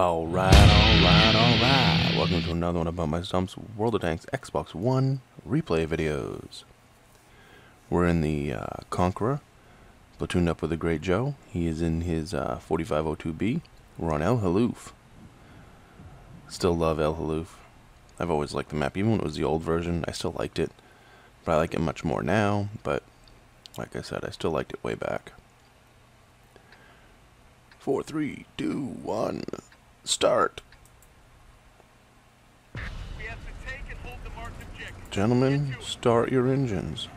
Alright, alright, alright. Welcome to another one of my Stumps World of Tanks Xbox One replay videos. We're in the uh, Conqueror, platooned up with the Great Joe. He is in his uh, 4502B. We're on El Halluf. Still love El Halluf. I've always liked the map, even when it was the old version. I still liked it, but I like it much more now. But like I said, I still liked it way back. Four, three, two, one, start. Gentlemen, start your engines.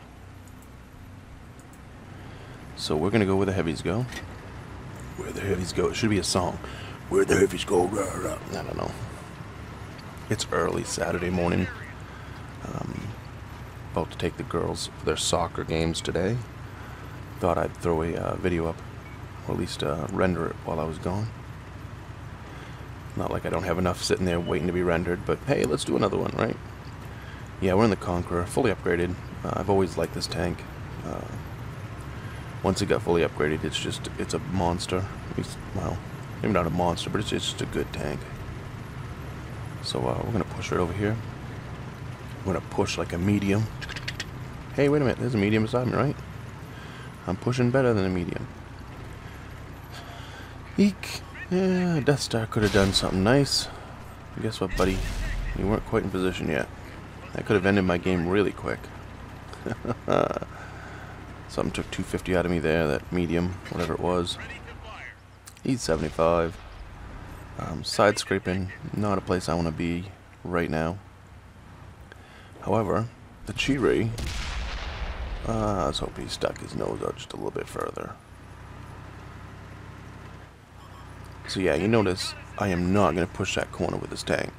So we're gonna go where the heavies go. Where the heavies go. It should be a song. Where the heavies go. Rah, rah. I don't know. It's early Saturday morning. Um, about to take the girls for their soccer games today. Thought I'd throw a uh, video up or at least uh, render it while I was gone. Not like I don't have enough sitting there waiting to be rendered, but hey, let's do another one, right? Yeah, we're in the Conqueror, fully upgraded. Uh, I've always liked this tank. Uh, once it got fully upgraded, it's just, it's a monster. It's, well, maybe not a monster, but it's just a good tank. So uh, we're going to push right over here. We're going to push like a medium. Hey, wait a minute, there's a medium beside me, right? I'm pushing better than a medium. Eek. Yeah, Death Star could have done something nice. Guess what, buddy? You weren't quite in position yet. That could have ended my game really quick. something took 250 out of me there, that medium, whatever it was. He's 75. Um, side scraping, not a place I want to be right now. However, the Chi-Ri, uh, I was hoping he stuck his nose out just a little bit further. So yeah, you notice I am not going to push that corner with this tank.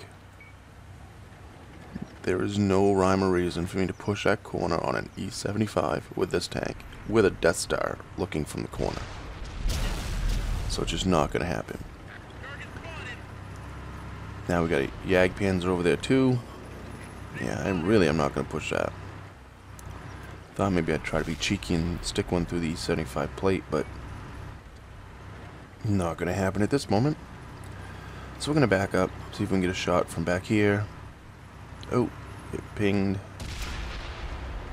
There is no rhyme or reason for me to push that corner on an E75 with this tank, with a Death Star looking from the corner. So it's just not going to happen. Now we got a Jagdpanzer over there too. Yeah, I really am not going to push that. Thought maybe I'd try to be cheeky and stick one through the E75 plate, but not going to happen at this moment. So we're going to back up, see if we can get a shot from back here. Oh, it pinged.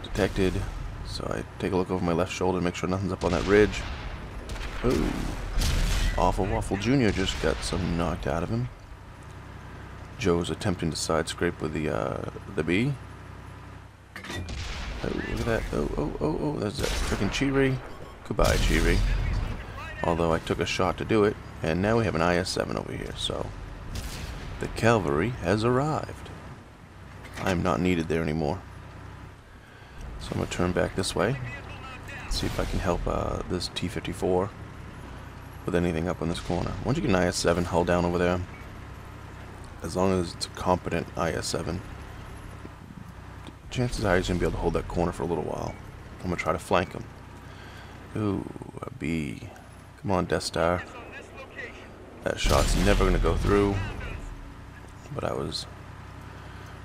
Detected. So I take a look over my left shoulder to make sure nothing's up on that ridge. Oh, Awful Waffle Jr. just got some knocked out of him. Joe's attempting to side scrape with the uh, the bee. Oh, look at that. Oh, oh, oh, oh, there's that freaking Chi-Ri. Goodbye, Chi-Ri. Although I took a shot to do it, and now we have an IS-7 over here, so... The cavalry has arrived. I am not needed there anymore. So I'm going to turn back this way. See if I can help uh, this T-54 with anything up in this corner. Once you get an IS-7 hull down over there, as long as it's a competent IS-7, chances are he's going to be able to hold that corner for a little while. I'm going to try to flank him. Ooh, a B. Come on, Death Star. That shot's never going to go through. But I was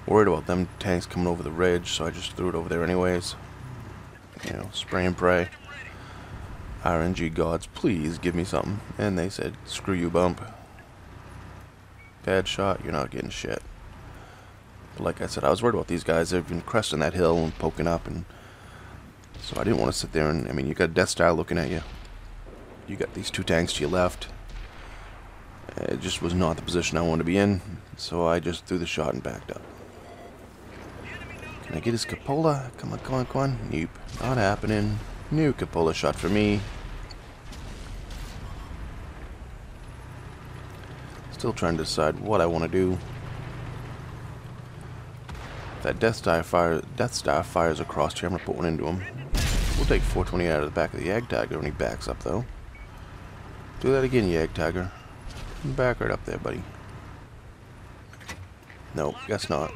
worried about them tanks coming over the ridge, so I just threw it over there anyways. You know, spray and pray. RNG gods, please give me something. And they said, screw you, bump. Bad shot, you're not getting shit. But like I said, I was worried about these guys. They've been cresting that hill and poking up, and so I didn't want to sit there and, I mean, you got Death Star looking at you. You got these two tanks to your left. It just was not the position I wanted to be in, so I just threw the shot and backed up. Can I get his cupola? Come on, come on, come on. Nope, not happening. New cupola shot for me. Still trying to decide what I want to do. That Death Star, fire, Death Star fires across here, I'm going to put one into him. We'll take 420 out of the back of the Jagdtiger when he backs up, though. Do that again, Jagdtiger. Back right up there, buddy. Nope, guess not.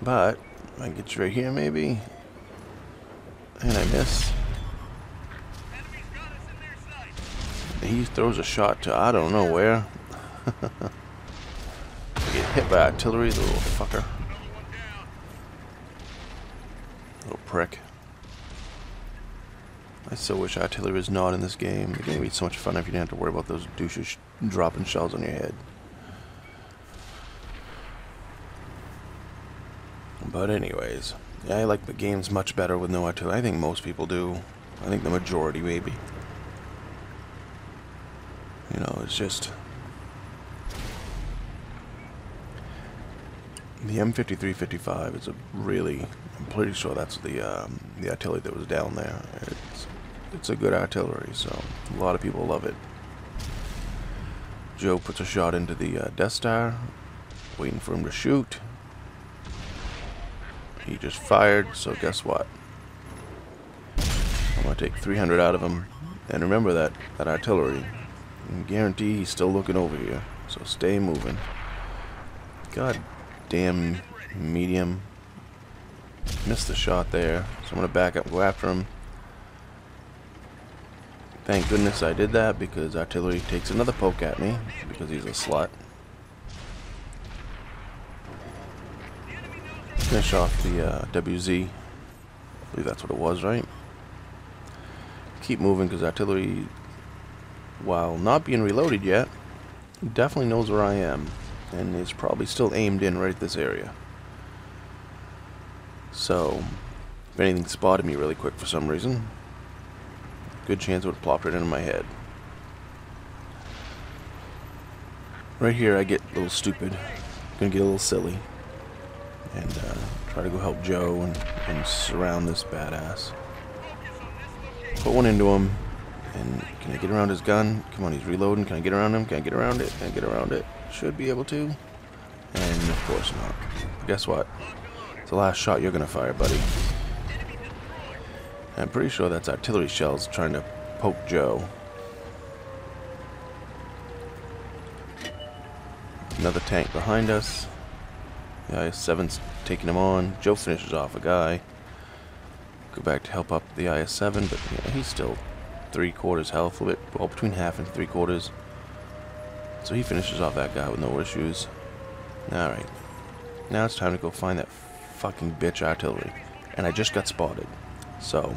But, I can get you right here, maybe. And I miss. He throws a shot to I don't know where. I get hit by artillery, little fucker. Little prick. I so wish artillery was not in this game. The game would be so much fun if you didn't have to worry about those douches dropping shells on your head. But anyways, yeah, I like the games much better with no artillery. I think most people do. I think the majority, maybe. You know, it's just... The M5355 is a really... I'm pretty sure that's the um, the artillery that was down there. It's, it's a good artillery, so a lot of people love it. Joe puts a shot into the uh, Death Star, waiting for him to shoot. He just fired, so guess what? I'm going to take 300 out of him. And remember that, that artillery. I guarantee he's still looking over here. So stay moving. God damn medium. Missed the shot there. So I'm going to back up and go after him. Thank goodness I did that because artillery takes another poke at me because he's a slut. Finish off the uh, WZ. I believe that's what it was, right? Keep moving because artillery, while not being reloaded yet, definitely knows where I am and is probably still aimed in right at this area. So, if anything spotted me really quick for some reason, good chance it would plopped right into my head. Right here I get a little stupid. Gonna get a little silly. And uh, try to go help Joe and, and surround this badass. Put one into him. And can I get around his gun? Come on, he's reloading. Can I get around him? Can I get around it? Can I get around it? Should be able to. And of course not. Guess what? It's the last shot you're gonna fire, buddy. I'm pretty sure that's artillery shells trying to poke Joe. Another tank behind us. The IS-7's taking him on. Joe finishes off a guy. Go back to help up the IS-7, but he's still three quarters health, a bit, well, between half and three quarters. So he finishes off that guy with no issues. Alright. Now it's time to go find that fucking bitch artillery. And I just got spotted. So,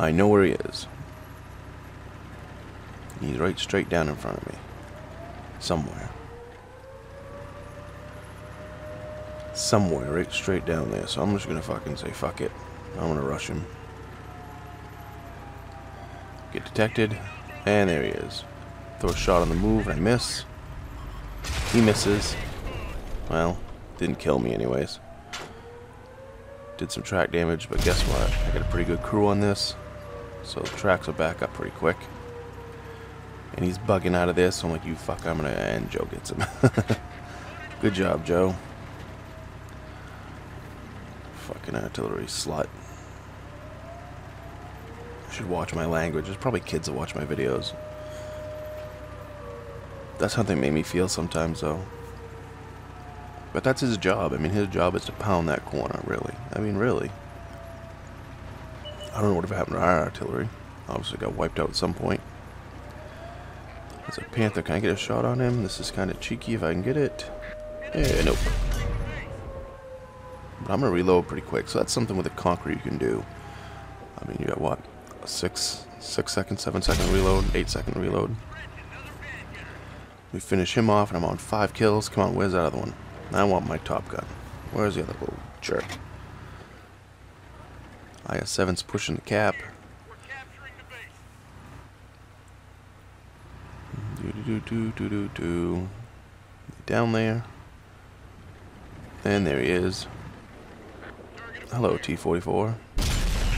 I know where he is. He's right straight down in front of me. Somewhere. Somewhere, right straight down there. So I'm just gonna fucking say fuck it. I'm gonna rush him. Get detected. And there he is. Throw a shot on the move and I miss. He misses. Well, didn't kill me anyways. Did some track damage, but guess what? I got a pretty good crew on this. So the tracks will back up pretty quick. And he's bugging out of this, so I'm like, you fuck, I'm gonna, and Joe gets him. good job, Joe. Fucking artillery slut. I should watch my language. There's probably kids that watch my videos. That's how they make me feel sometimes, though. But that's his job. I mean, his job is to pound that corner, really. I mean, really. I don't know what happened to our artillery. Obviously got wiped out at some point. There's a Panther. Can I get a shot on him? This is kind of cheeky if I can get it. Yeah, nope. But I'm going to reload pretty quick. So that's something with a Conqueror you can do. I mean, you got what? A six, six second, seven second reload, eight second reload. We finish him off and I'm on five kills. Come on, where's that other one? I want my Top Gun. Where's the other little jerk? IS-7's pushing the cap. Do do do do do do. Down there. And there he is. Hello, T-44.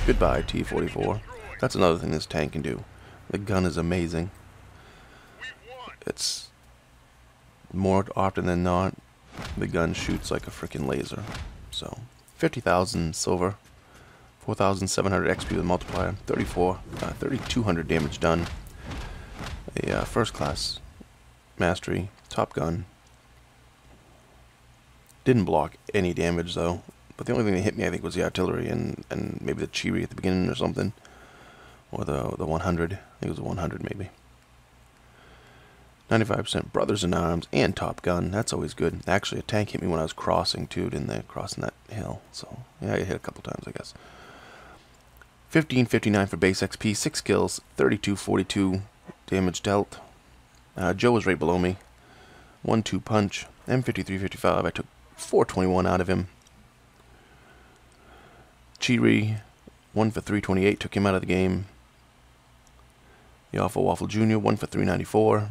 Goodbye, T-44. That's another thing this tank can do. The gun is amazing. It's more often than not, the gun shoots like a freaking laser. So, 50,000 silver, 4,700 XP with multiplier, 34, uh, 3,200 damage done. A uh, first class mastery, top gun. Didn't block any damage though, but the only thing that hit me I think was the artillery and, and maybe the Cheery at the beginning or something. Or the, the 100, I think it was a 100 maybe. 95% Brothers in Arms and Top Gun. That's always good. Actually, a tank hit me when I was crossing, too, didn't they? Crossing that hill. So, yeah, I hit a couple times, I guess. 1559 for base XP, 6 kills, 3242 damage dealt. Uh, Joe was right below me. 1 2 punch. M5355, I took 421 out of him. Chi-Ri, 1 for 328, took him out of the game. Awful Waffle Jr., 1 for 394.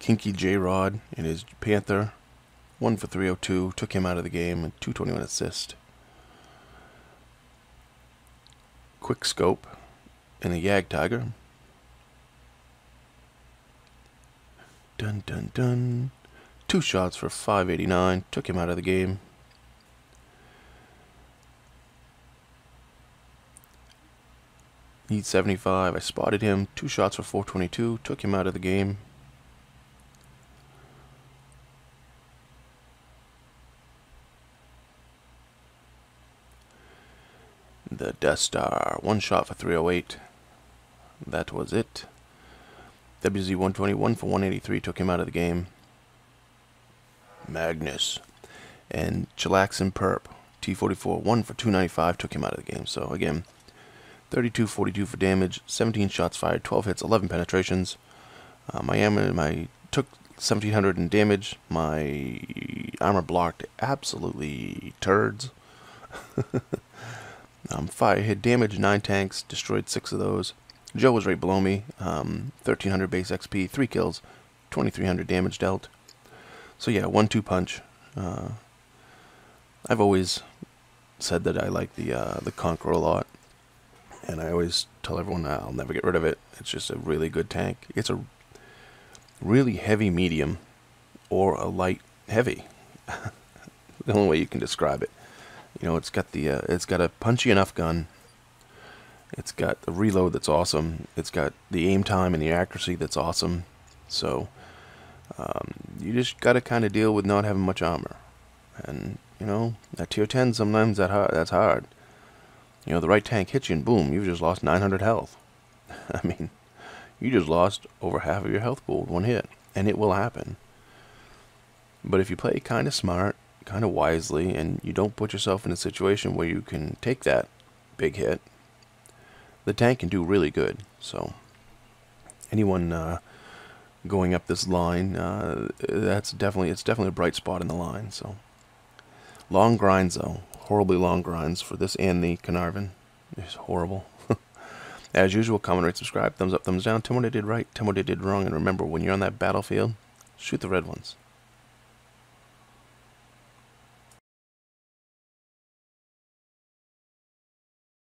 Kinky J Rod in his Panther, 1 for 302, took him out of the game, and 221 assist. Quick Scope and a Jagdtiger. Dun dun dun. Two shots for 589, took him out of the game. Heat 75, I spotted him. Two shots for 422, took him out of the game. The Death Star, one shot for 308. That was it. WZ 121 for 183 took him out of the game. Magnus. And Chillaxin Perp, T44, 1 for 295 took him out of the game. So again, 32 42 for damage, 17 shots fired, 12 hits, 11 penetrations. Uh, my ammo, my took 1700 in damage. My armor blocked absolutely turds. um, fire hit damage, 9 tanks, destroyed 6 of those. Joe was right below me. Um, 1300 base XP, 3 kills, 2300 damage dealt. So yeah, 1-2 punch. Uh, I've always said that I like the uh, the Conqueror a lot. And I always tell everyone I'll never get rid of it. It's just a really good tank. It's a really heavy medium or a light heavy. the only way you can describe it. You know, it's got the uh, it's got a punchy enough gun it's got the reload that's awesome. It's got the aim time and the accuracy that's awesome. So um, you just got to kind of deal with not having much armor. And, you know, at tier 10, sometimes that hard, that's hard. You know, the right tank hits you and boom, you've just lost 900 health. I mean, you just lost over half of your health pool with one hit. And it will happen. But if you play kind of smart, kind of wisely, and you don't put yourself in a situation where you can take that big hit the tank can do really good. So anyone uh, going up this line, uh, that's definitely it's definitely a bright spot in the line. So long grinds though, horribly long grinds for this and the Caernarvon. It's horrible. As usual, comment, rate, subscribe, thumbs up, thumbs down. Tell me what I did right, tell me what I did wrong, and remember, when you're on that battlefield, shoot the red ones.